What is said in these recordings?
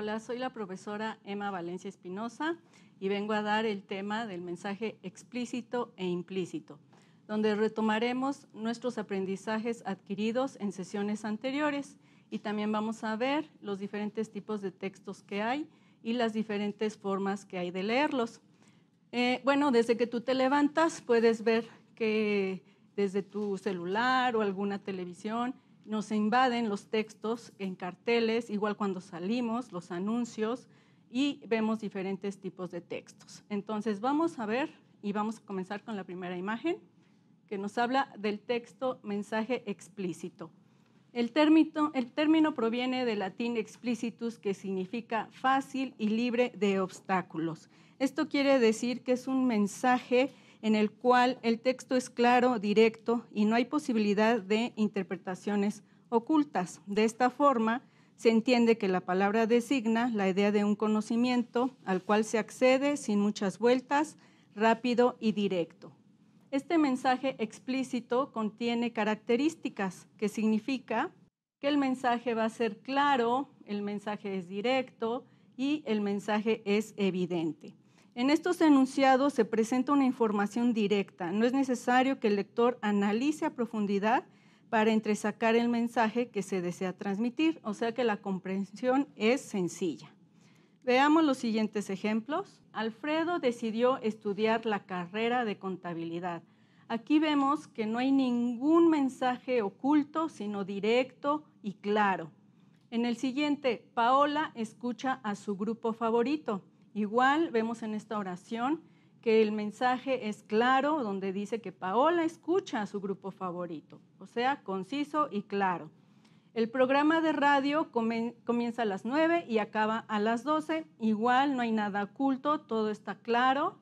Hola, soy la profesora Emma Valencia Espinosa y vengo a dar el tema del mensaje explícito e implícito, donde retomaremos nuestros aprendizajes adquiridos en sesiones anteriores y también vamos a ver los diferentes tipos de textos que hay y las diferentes formas que hay de leerlos. Eh, bueno, desde que tú te levantas puedes ver que desde tu celular o alguna televisión nos invaden los textos en carteles, igual cuando salimos, los anuncios, y vemos diferentes tipos de textos. Entonces vamos a ver y vamos a comenzar con la primera imagen que nos habla del texto mensaje explícito. El término, el término proviene del latín explicitus, que significa fácil y libre de obstáculos. Esto quiere decir que es un mensaje en el cual el texto es claro, directo y no hay posibilidad de interpretaciones ocultas. De esta forma, se entiende que la palabra designa la idea de un conocimiento al cual se accede sin muchas vueltas, rápido y directo. Este mensaje explícito contiene características que significa que el mensaje va a ser claro, el mensaje es directo y el mensaje es evidente. En estos enunciados se presenta una información directa. No es necesario que el lector analice a profundidad para entresacar el mensaje que se desea transmitir, o sea que la comprensión es sencilla. Veamos los siguientes ejemplos. Alfredo decidió estudiar la carrera de contabilidad. Aquí vemos que no hay ningún mensaje oculto, sino directo y claro. En el siguiente, Paola escucha a su grupo favorito. Igual vemos en esta oración que el mensaje es claro, donde dice que Paola escucha a su grupo favorito, o sea, conciso y claro. El programa de radio comienza a las 9 y acaba a las 12. Igual no hay nada oculto, todo está claro.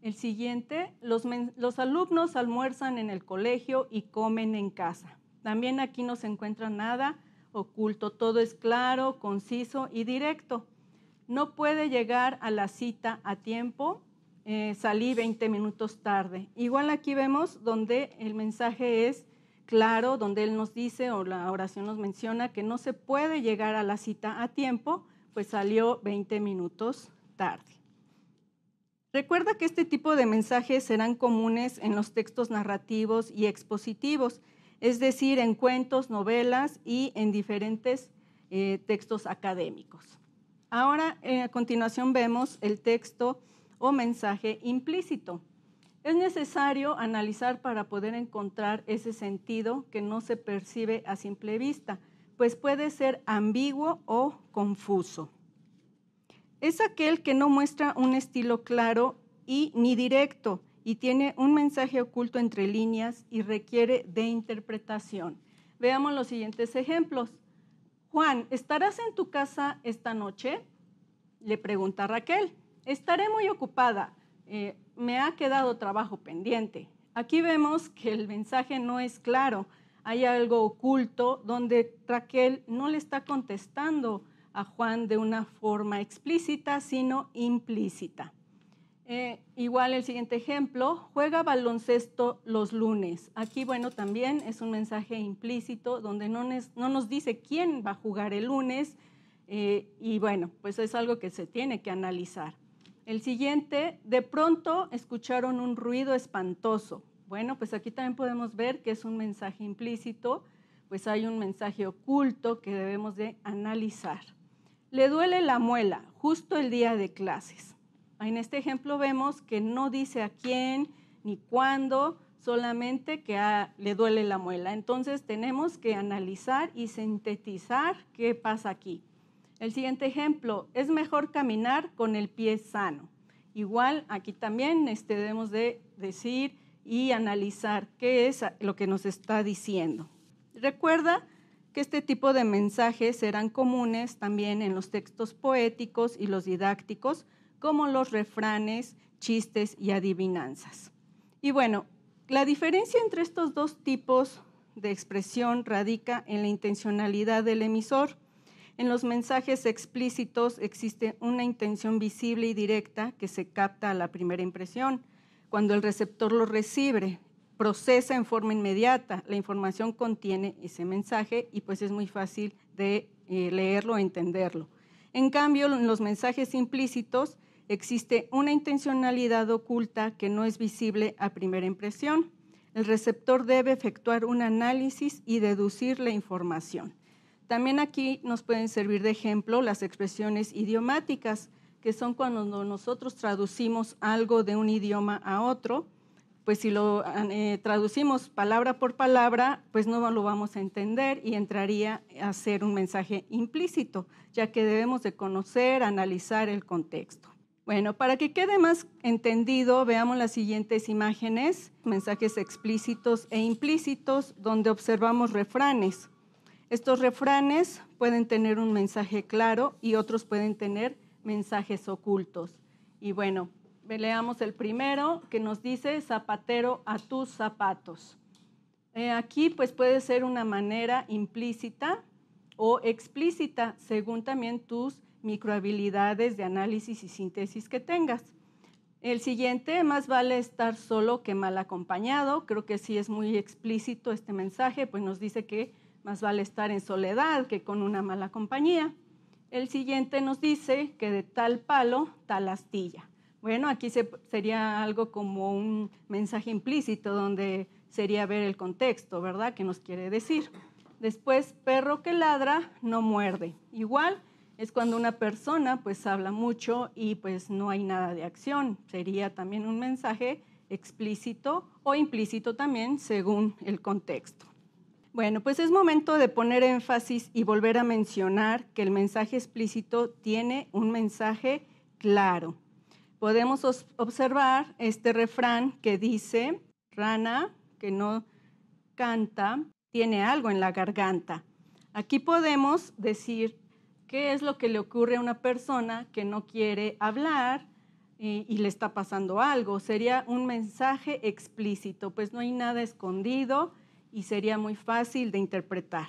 El siguiente, los, los, alumnos almuerzan en el colegio y comen en casa. También aquí no se encuentra nada oculto, todo es claro, conciso y directo no puede llegar a la cita a tiempo, eh, salí 20 minutos tarde. Igual aquí vemos donde el mensaje es claro, donde él nos dice o la oración nos menciona que no se puede llegar a la cita a tiempo, pues salió 20 minutos tarde. Recuerda que este tipo de mensajes serán comunes en los textos narrativos y expositivos, es decir, en cuentos, novelas y en diferentes eh, textos académicos. Ahora, eh, a continuación, vemos el texto o mensaje implícito. Es necesario analizar para poder encontrar ese sentido que no se percibe a simple vista, pues puede ser ambiguo o confuso. Es aquel que no muestra un estilo claro y ni directo y tiene un mensaje oculto entre líneas y requiere de interpretación. Veamos los siguientes ejemplos. Juan, ¿estarás en tu casa esta noche? Le pregunta Raquel. Estaré muy ocupada. Eh, me ha quedado trabajo pendiente. Aquí vemos que el mensaje no es claro. Hay algo oculto donde Raquel no le está contestando a Juan de una forma explícita, sino implícita. Eh, igual el siguiente ejemplo, juega baloncesto los lunes. Aquí, bueno, también es un mensaje implícito donde no, no nos dice quién va a jugar el lunes eh, y bueno, pues es algo que se tiene que analizar. El siguiente, de pronto escucharon un ruido espantoso. Bueno, pues aquí también podemos ver que es un mensaje implícito, pues hay un mensaje oculto que debemos de analizar. Le duele la muela justo el día de clases. En este ejemplo vemos que no dice a quién ni cuándo, solamente que le duele la muela. Entonces tenemos que analizar y sintetizar qué pasa aquí. El siguiente ejemplo, es mejor caminar con el pie sano. Igual aquí también este, debemos de decir y analizar qué es lo que nos está diciendo. Recuerda que este tipo de mensajes serán comunes también en los textos poéticos y los didácticos, como los refranes, chistes y adivinanzas. Y bueno, la diferencia entre estos dos tipos de expresión radica en la intencionalidad del emisor. En los mensajes explícitos existe una intención visible y directa que se capta a la primera impresión. Cuando el receptor lo recibe, procesa en forma inmediata, la información contiene ese mensaje y pues es muy fácil de eh, leerlo o entenderlo. En cambio, en los mensajes implícitos existe una intencionalidad oculta que no es visible a primera impresión. El receptor debe efectuar un análisis y deducir la información. También aquí nos pueden servir de ejemplo las expresiones idiomáticas, que son cuando nosotros traducimos algo de un idioma a otro, pues si lo eh, traducimos palabra por palabra, pues no lo vamos a entender y entraría a ser un mensaje implícito, ya que debemos de conocer, analizar el contexto. Bueno, para que quede más entendido, veamos las siguientes imágenes, mensajes explícitos e implícitos, donde observamos refranes. Estos refranes pueden tener un mensaje claro y otros pueden tener mensajes ocultos. Y bueno, leamos el primero que nos dice zapatero a tus zapatos. Eh, aquí pues puede ser una manera implícita o explícita según también tus microhabilidades de análisis y síntesis que tengas. El siguiente, más vale estar solo que mal acompañado. Creo que sí es muy explícito este mensaje, pues nos dice que más vale estar en soledad que con una mala compañía. El siguiente nos dice que de tal palo, tal astilla. Bueno, aquí sería algo como un mensaje implícito donde sería ver el contexto, ¿verdad? ¿Qué nos quiere decir? Después, perro que ladra no muerde. Igual es cuando una persona pues habla mucho y pues no hay nada de acción. Sería también un mensaje explícito o implícito también según el contexto. Bueno, pues es momento de poner énfasis y volver a mencionar que el mensaje explícito tiene un mensaje claro. Podemos observar este refrán que dice, rana que no canta, tiene algo en la garganta. Aquí podemos decir qué es lo que le ocurre a una persona que no quiere hablar y, y, le está pasando algo. Sería un mensaje explícito, pues no hay nada escondido y sería muy fácil de interpretar.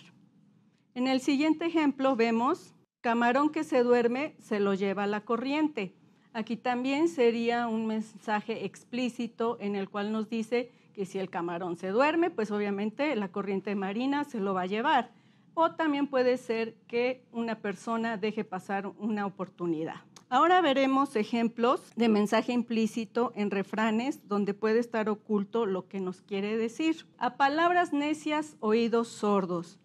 En el siguiente ejemplo vemos, camarón que se duerme se lo lleva la corriente. Aquí también sería un mensaje explícito en el cual nos dice que si el camarón se duerme, pues obviamente la corriente marina se lo va a llevar. O también puede ser que una persona deje pasar una oportunidad. Ahora veremos ejemplos de mensaje implícito en refranes donde puede estar oculto lo que nos quiere decir. A palabras necias, oídos sordos.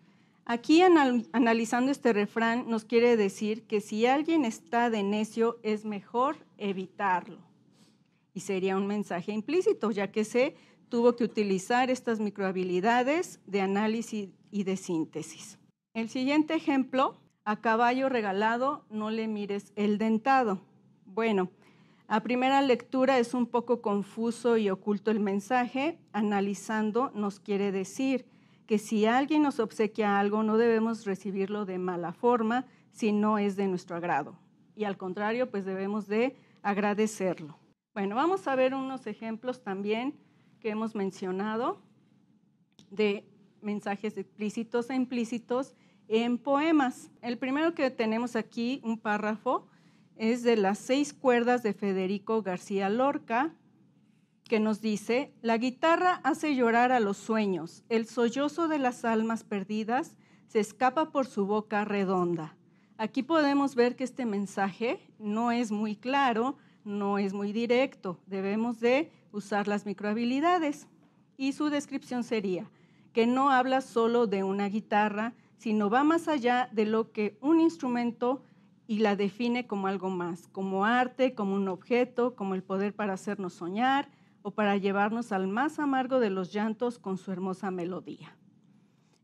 Aquí analizando este refrán nos quiere decir que si alguien está de necio es mejor evitarlo. Y sería un mensaje implícito, ya que se tuvo que utilizar estas microhabilidades de análisis y de síntesis. El siguiente ejemplo a caballo regalado no le mires el dentado. Bueno, a primera lectura es un poco confuso y oculto el mensaje. Analizando nos quiere decir que si alguien nos obsequia algo no debemos recibirlo de mala forma si no es de nuestro agrado. Y al contrario, pues debemos de agradecerlo. Bueno, vamos a ver unos ejemplos también que hemos mencionado de mensajes explícitos e implícitos en poemas. El primero que tenemos aquí, un párrafo, es de las seis cuerdas de Federico García Lorca, que nos dice, la guitarra hace llorar a los sueños, el sollozo de las almas perdidas se escapa por su boca redonda. Aquí podemos ver que este mensaje no es muy claro, no es muy directo, debemos de usar las microhabilidades. Y su descripción sería que no habla solo de una guitarra, sino va más allá de lo que un instrumento y la define como algo más, como arte, como un objeto, como el poder para hacernos soñar o para llevarnos al más amargo de los llantos con su hermosa melodía.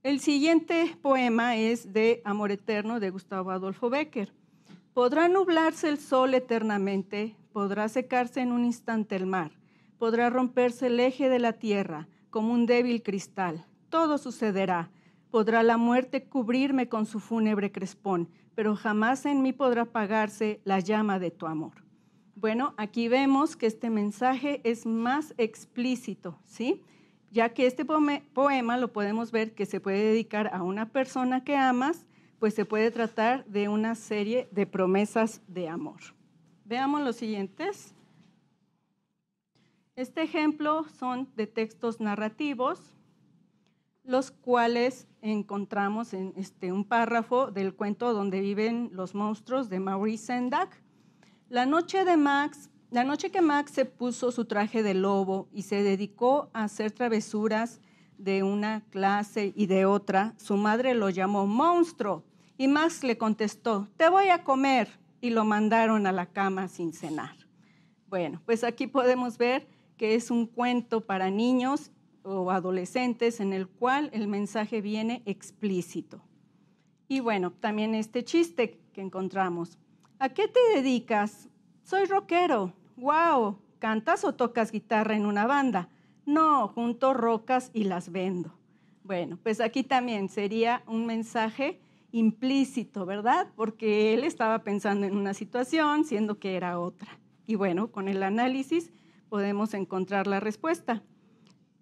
El siguiente poema es de Amor Eterno de Gustavo Adolfo Becker. Podrá nublarse el sol eternamente, podrá secarse en un instante el mar, podrá romperse el eje de la tierra como un débil cristal. Todo sucederá, Podrá la muerte cubrirme con su fúnebre crespón, pero jamás en mí podrá apagarse la llama de tu amor. Bueno, aquí vemos que este mensaje es más explícito, ¿sí? Ya que este poema lo podemos ver que se puede dedicar a una persona que amas, pues se puede tratar de una serie de promesas de amor. Veamos los siguientes. Este ejemplo son de textos narrativos los cuales encontramos en este, un párrafo del cuento donde viven los monstruos de Maurice Sendak. La noche de Max, la noche que Max se puso su traje de lobo y se dedicó a hacer travesuras de una clase y de otra, su madre lo llamó monstruo y Max le contestó, te voy a comer y lo mandaron a la cama sin cenar. Bueno, pues aquí podemos ver que es un cuento para niños o adolescentes en el cual el mensaje viene explícito. Y bueno, también este chiste que encontramos. ¿A qué te dedicas? Soy rockero. ¡Wow! ¿Cantas o tocas guitarra en una banda? No, junto rocas y las vendo. Bueno, pues aquí también sería un mensaje implícito, ¿verdad? Porque él estaba pensando en una situación, siendo que era otra. Y bueno, con el análisis podemos encontrar la respuesta.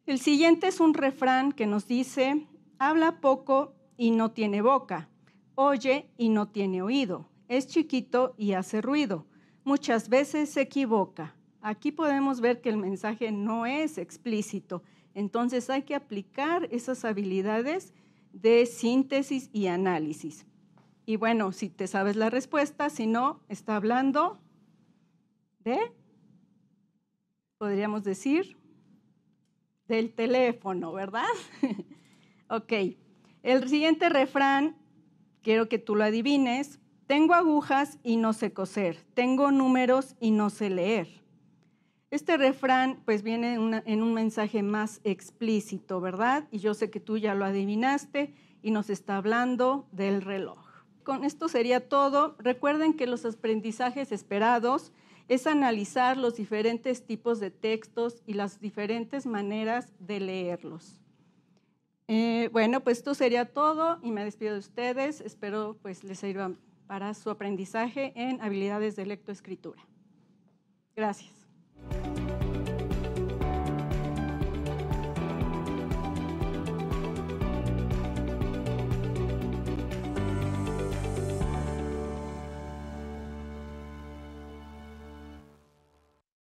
El siguiente es un refrán que nos dice, habla poco y no tiene boca, oye y no tiene oído, es chiquito y hace ruido, muchas veces se equivoca. Aquí podemos ver que el mensaje no es explícito, entonces hay que aplicar esas habilidades de síntesis y análisis. Y bueno, si te sabes la respuesta, si no, está hablando de, podríamos decir, del teléfono, ¿verdad? ok. El siguiente refrán, quiero que tú lo adivines. Tengo agujas y no sé coser. Tengo números y no sé leer. Este refrán pues viene en, un mensaje más explícito, ¿verdad? Y yo sé que tú ya lo adivinaste y nos está hablando del reloj. Con esto sería todo. Recuerden que los aprendizajes esperados es analizar los diferentes tipos de textos y las diferentes maneras de leerlos. Eh, bueno, pues esto sería todo y me despido de ustedes. Espero pues les sirva para su aprendizaje en habilidades de lectoescritura. Gracias.